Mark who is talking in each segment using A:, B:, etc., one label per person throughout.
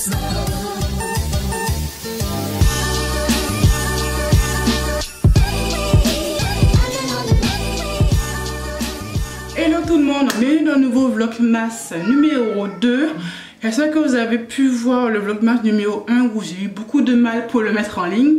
A: Hello tout le monde, bienvenue dans un nouveau Vlogmas numéro 2 J'espère que vous avez pu voir le Vlogmas numéro 1 où j'ai eu beaucoup de mal pour le mettre en ligne?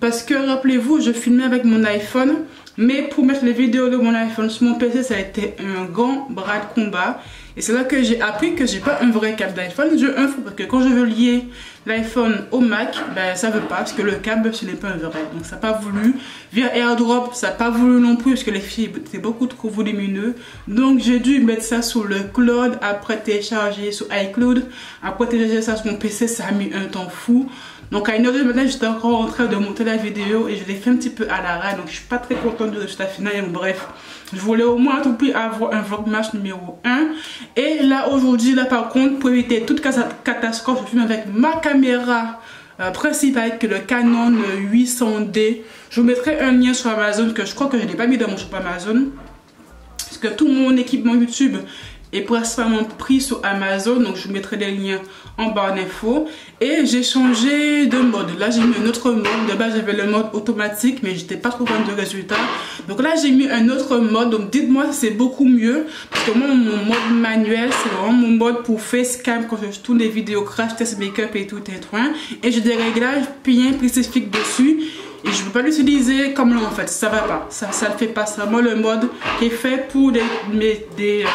A: Parce que rappelez-vous, je filmais avec mon iPhone mais pour mettre les vidéos de mon iPhone sur mon PC, ça a été un grand bras de combat. Et c'est là que j'ai appris que j'ai pas un vrai câble d'iPhone, j'ai un fou parce que quand je veux lier l'iPhone au Mac, ben ça veut pas parce que le câble ce n'est pas un vrai. Donc ça n'a pas voulu. Via AirDrop, ça n'a pas voulu non plus parce que les fibres étaient beaucoup trop volumineux. Donc j'ai dû mettre ça sur le cloud, après télécharger sur iCloud, après télécharger ça sur mon PC, ça a mis un temps fou. Donc à une heure de matin, j'étais encore en train de monter la vidéo et je l'ai fait un petit peu à l'arrêt. Donc je suis pas très contente du résultat final. bref, je voulais au moins tout plus avoir un vlogmas numéro 1. Et là aujourd'hui, là par contre, pour éviter toute catastrophe, je filme avec ma caméra euh, principale que le Canon 800D. Je vous mettrai un lien sur Amazon que je crois que je n'ai pas mis dans mon shop Amazon. Parce que tout mon équipement YouTube est principalement pris sur Amazon donc je vous mettrai des liens en barre d'infos. Et j'ai changé de mode. Là j'ai mis un autre mode. De base j'avais le mode automatique mais j'étais pas trop fan de résultats. Donc là j'ai mis un autre mode. Donc dites moi si c'est beaucoup mieux. Parce que moi mon mode manuel c'est vraiment mon mode pour facecam quand je tourne des vidéos crash test make-up et tout et tout et j'ai des réglages bien spécifiques dessus. Et je ne peux pas l'utiliser comme là en fait. Ça va pas. Ça ça le fait pas. C'est vraiment le mode qui est fait pour des, des euh,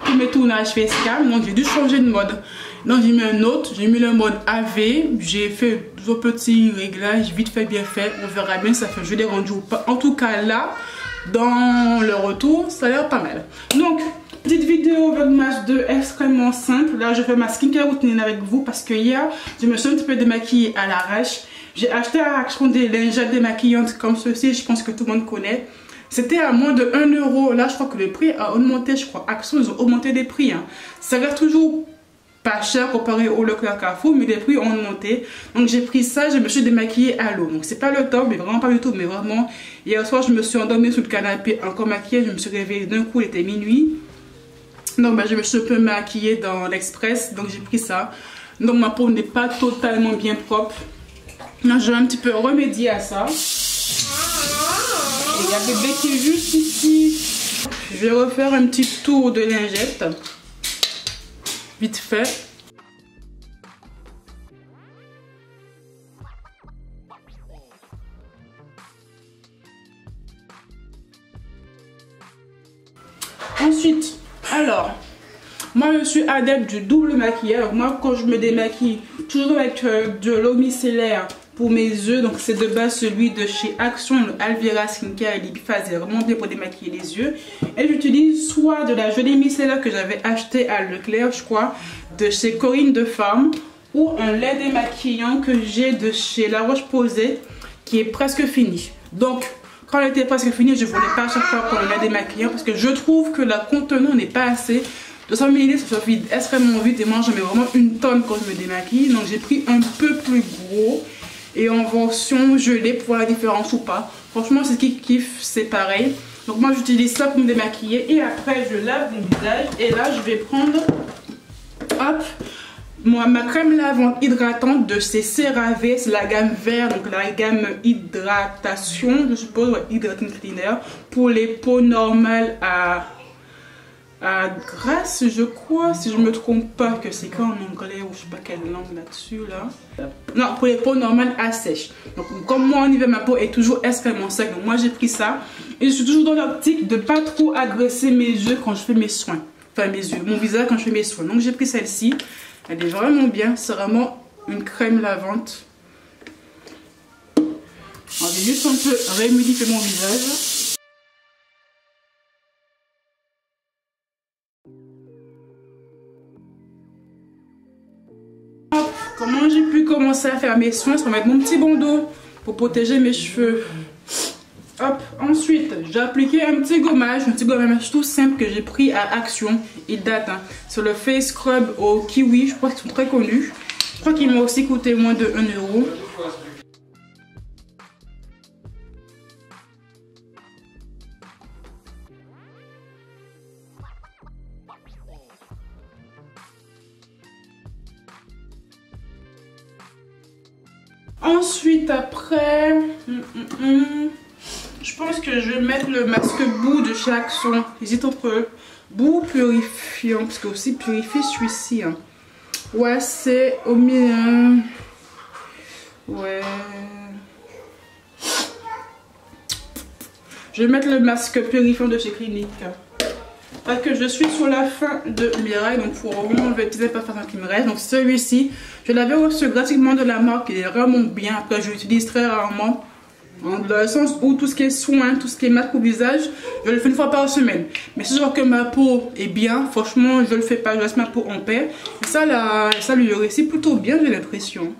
A: pour mes tournages facecam. Donc j'ai dû changer de mode. Donc j'ai mis un autre, j'ai mis le mode AV. J'ai fait deux petits réglages vite fait, bien fait. On verra bien ça fait je l'ai rendu ou pas. En tout cas là, dans le retour, ça a l'air pas mal. Donc, petite vidéo match 2 extrêmement simple. Là, je fais ma skincare routine avec vous parce que hier, je me suis un petit peu démaquillée à l'arrache. J'ai acheté à Action des lingettes démaquillantes comme ceci, je pense que tout le monde connaît. C'était à moins de 1 euro. Là, je crois que le prix a augmenté. Je crois Action, ils ont augmenté des prix. Hein. Ça reste toujours pas cher comparé au Leclerc Carrefour, mais les prix ont augmenté. Donc j'ai pris ça, je me suis démaquillée à l'eau. Donc c'est pas le top, mais vraiment pas du tout. Mais vraiment, hier soir, je me suis endormie sur le canapé encore maquillée. Je me suis réveillée d'un coup, il était minuit. Donc bah, je me suis un peu maquillée dans l'express. Donc j'ai pris ça. Donc ma peau n'est pas totalement bien propre. Vais un petit peu remédier à ça. Il y a bébé qui juste ici. Je vais refaire un petit tour de lingette. Vite fait. Ensuite, alors, moi je suis adepte du double maquillage. moi quand je me démaquille, toujours avec euh, de l'eau micellaire pour mes yeux. Donc c'est de base celui de chez Action, le Alvera Skincare et Libiphase. C'est vraiment pour démaquiller les yeux. Et j'utilise soit de la jolie micellaire que j'avais acheté à Leclerc, je crois, de chez Corinne de Farm. Ou un lait démaquillant que j'ai de chez La Roche-Posay qui est presque fini. Donc quand elle était presque finie, je ne voulais pas à chaque fois prendre lait démaquillant parce que je trouve que la contenant n'est pas assez. 200 ml ça se vide extrêmement vite et moi j'en mets vraiment une tonne quand je me démaquille donc j'ai pris un peu plus et en version gelée pour voir la différence ou pas. Franchement, c'est qui kiffe, c'est pareil. Donc moi, j'utilise ça pour me démaquiller et après, je lave mon visage. Et là, je vais prendre, hop, moi, ma crème lavante hydratante de chez CeraVe, c'est la gamme vert, donc la gamme hydratation, je suppose, hydrating cleaner, pour les peaux normales à à Grâce, je crois, si je me trompe pas, que c'est quoi en anglais ou je sais pas quelle langue là-dessus là. Non, pour les peaux normales à sèche. Donc comme moi en hiver ma peau est toujours extrêmement sec, donc moi j'ai pris ça. Et je suis toujours dans l'optique de pas trop agresser mes yeux quand je fais mes soins. Enfin mes yeux, mon visage quand je fais mes soins. Donc j'ai pris celle-ci. Elle est vraiment bien, c'est vraiment une crème lavante. On va juste un peu réhumidifier mon visage. Commencer à faire mes soins sans mettre mon petit bandeau pour protéger mes cheveux. Hop, ensuite, j'ai appliqué un petit gommage, un petit gommage tout simple que j'ai pris à Action. Il date, hein, sur le Face Scrub au Kiwi, je crois qu'ils sont très connus. Je crois qu'ils m'ont aussi coûté moins de 1 euro. Je pense que je vais mettre le masque boue de chez Action. J'hésite entre boue purifiant, parce que aussi purifier celui-ci. Hein. Ouais, c'est au milieu. Ouais. Je vais mettre le masque purifiant de chez Clinique. Parce que je suis sur la fin de mes règles, donc pour vraiment enlever toutes les imperfections qui me restent. Donc celui-ci, je l'avais reçu gratuitement de la marque, il est vraiment bien. Après, je l'utilise très rarement. Dans le sens où tout ce qui est soin, tout ce qui est masque au visage, je le fais une fois par semaine. Mais si je vois que ma peau est bien, franchement, je le fais pas, je laisse ma peau en paix. Et ça, là, ça lui réussit plutôt bien, j'ai l'impression.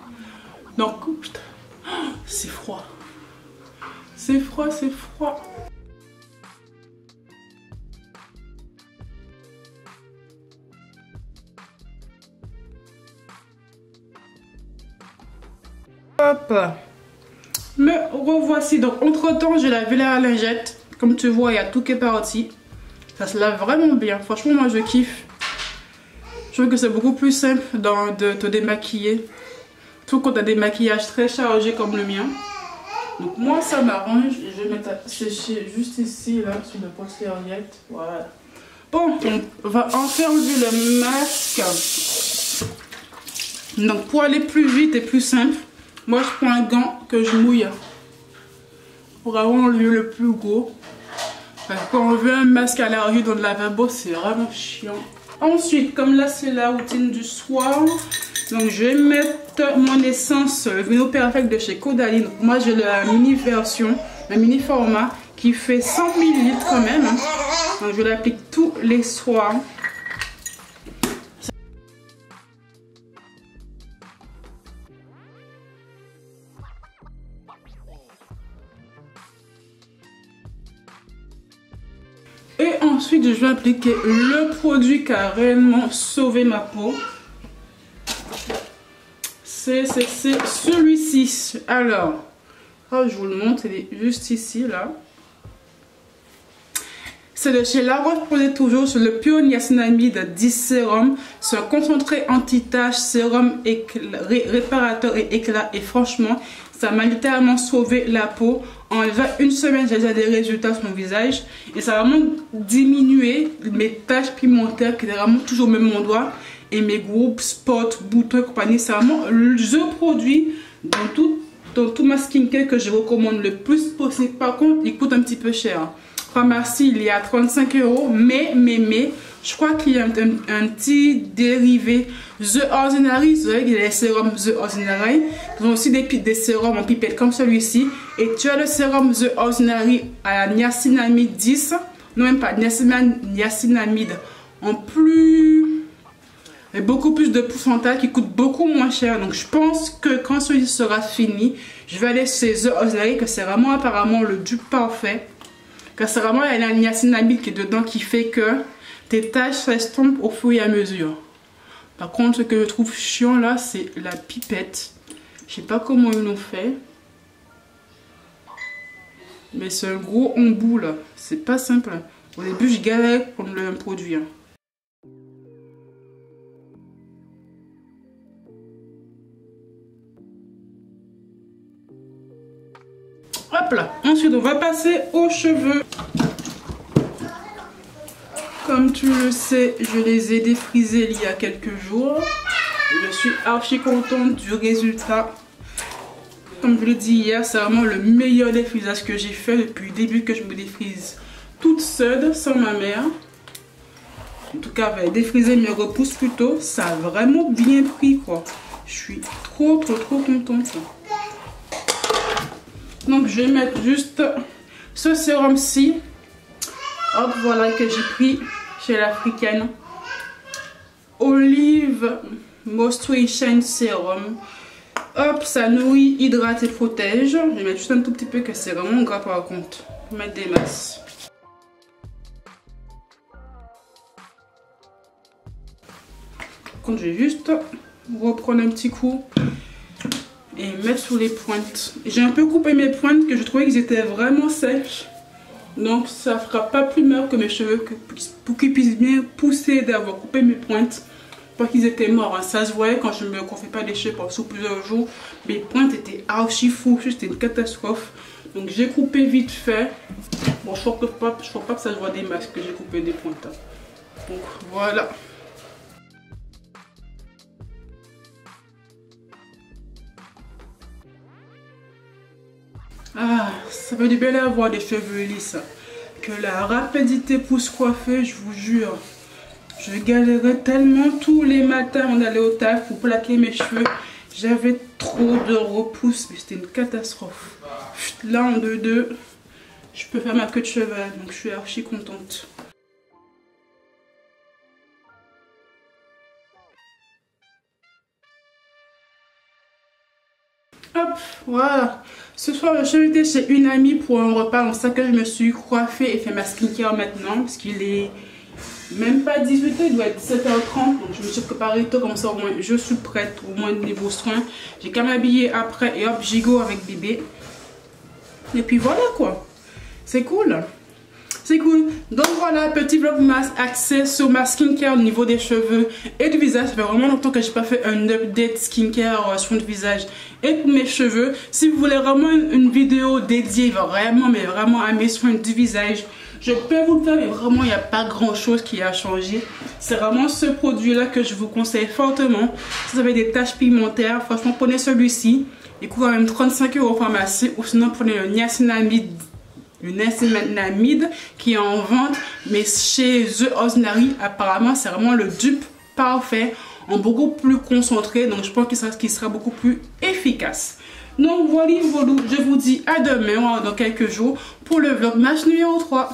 A: Donc, c'est froid. C'est froid, c'est froid. Hop Me revoici. Donc, entre temps, j'ai lavé la lingette. Comme tu vois, il y a tout qui est parti. Ça se lave vraiment bien. Franchement, moi, je kiffe. Je trouve que c'est beaucoup plus simple de te démaquiller. Tout quand tu as des maquillages très chargés comme le mien. Donc, moi, ça m'arrange. Je vais mettre sécher juste ici, là, sur le poste Voilà. Bon, on va enfin enlever le masque. Donc, pour aller plus vite et plus simple, moi, je prends un gant que je mouille pour avoir enlever le plus gros. Parce qu'on veut un masque à la rue dans le lavabo, c'est vraiment chiant. Ensuite, comme là, c'est la routine du soir. Donc, je vais mettre mon essence Vino Perfect de chez Codaline. moi, j'ai la mini version, la mini format qui fait 100 ml quand même. Donc, je l'applique tous les soirs. Ensuite, je vais appliquer le produit qui a réellement sauvé ma peau. C'est celui-ci. Alors, oh, je vous le montre, il est juste ici, là. C'est de chez La Roche-Posay toujours sur le Pure Niacinamide 10 sérum. C'est un concentré anti-tache, sérum réparateur et éclat. Et franchement, ça m'a littéralement sauvé la peau. En une semaine, j'ai déjà des résultats sur mon visage. Et ça a vraiment diminué mes taches pigmentaires qui étaient vraiment toujours au même endroit. Et mes groupes, spots, boutons et compagnie. C'est vraiment le produit dans tout, dans tout ma skincare que je recommande le plus possible. Par contre, il coûte un petit peu cher. Pharmacie, il y a 35 euros. Mais, mais, mais, je crois qu'il y a un, petit dérivé The Ordinary. Vous voyez, il y a les sérums The Ordinary. Ils ont aussi des, des sérums en pipette comme celui-ci. Et tu as le sérum The Ordinary à niacinamide 10. Non, même pas, niacinamide en plus et beaucoup plus de pourcentage qui coûte beaucoup moins cher. Donc je pense que quand celui sera fini, je vais aller chez The Ordinary que c'est vraiment apparemment le dupe parfait. Car c'est vraiment la niacinamide qui est dedans qui fait que tes taches s'estompent au fur et à mesure. Par contre, ce que je trouve chiant là, c'est la pipette. Je sais pas comment ils l'ont fait. Mais c'est un gros embout là. C'est pas simple. Au début, je galère pour le produire. Hop là. Ensuite, on va passer aux cheveux. Comme tu le sais, je les ai défrisés il y a quelques jours. Je suis archi contente du résultat. Comme je l'ai dit hier, c'est vraiment le meilleur défrisage que j'ai fait depuis le début que je me défrise toute seule, sans ma mère. En tout cas, défriser mes repousses plutôt, ça a vraiment bien pris quoi. Je suis trop trop trop contente. Donc je vais mettre juste ce sérum-ci. Hop, voilà que j'ai pris chez l'africaine. Olive Moisturization Serum. Hop, ça nourrit, hydrate et protège. Je vais mettre juste un tout petit peu que c'est vraiment gras par contre. Je vais mettre des masses. Quand je vais juste reprendre un petit coup et mettre sous les pointes. J'ai un peu coupé mes pointes que je trouvais qu'ils étaient vraiment sèches. Donc ça fera pas plus mal que mes cheveux pour qu'ils puissent bien pousser d'avoir coupé mes pointes. pas qu'ils étaient morts, hein. ça se voyait quand je me confie pas des cheveux pendant plusieurs jours. Mes pointes étaient archi fou, c'était une catastrophe. Donc j'ai coupé vite fait. Bon, je crois pas, je crois pas que ça se voit des masques que j'ai coupé des pointes. Hein. Donc voilà. Ah, ça fait du bien d'avoir des cheveux lisses. Que la rapidité pour se coiffer, je vous jure. Je galérais tellement tous les matins on allait au taf pour plaquer mes cheveux. J'avais trop de repousse, mais c'était une catastrophe. Là, en 2-2, je peux faire ma queue de cheval, donc je suis archi contente. Hop, voilà. Ce soir, je suis chez une amie pour un repas. Donc, ça que je me suis coiffée et fait ma skincare maintenant. Parce qu'il est même pas 18h, il doit être 17h30. Donc, je me suis préparée tôt comme ça. Au moins, je suis prête. Au moins, niveau soins. J'ai qu'à m'habiller après et hop, gigot avec bébé. Et puis voilà quoi. C'est cool. C'est cool. Donc voilà, petit vlog masse axé sur ma skincare au niveau des cheveux et du visage. Ça fait vraiment longtemps que j'ai pas fait un update skincare euh, sur le visage et pour mes cheveux. Si vous voulez vraiment une, vidéo dédiée vraiment, mais vraiment à mes soins du visage, je peux vous le faire, mais vraiment, il n'y a pas grand chose qui a changé. C'est vraiment ce produit-là que je vous conseille fortement. Si vous avez des taches pigmentaires, franchement, prenez celui-ci. Il coûte quand même 35 euros au pharmacie. Ou sinon, prenez le niacinamide le niacinamide qui est en vente mais chez The Ordinary apparemment c'est vraiment le dupe parfait en beaucoup plus concentré donc je pense qu'il sera, sera beaucoup plus efficace. Donc voilà, voilà je vous dis à demain dans quelques jours pour le vlog match numéro 3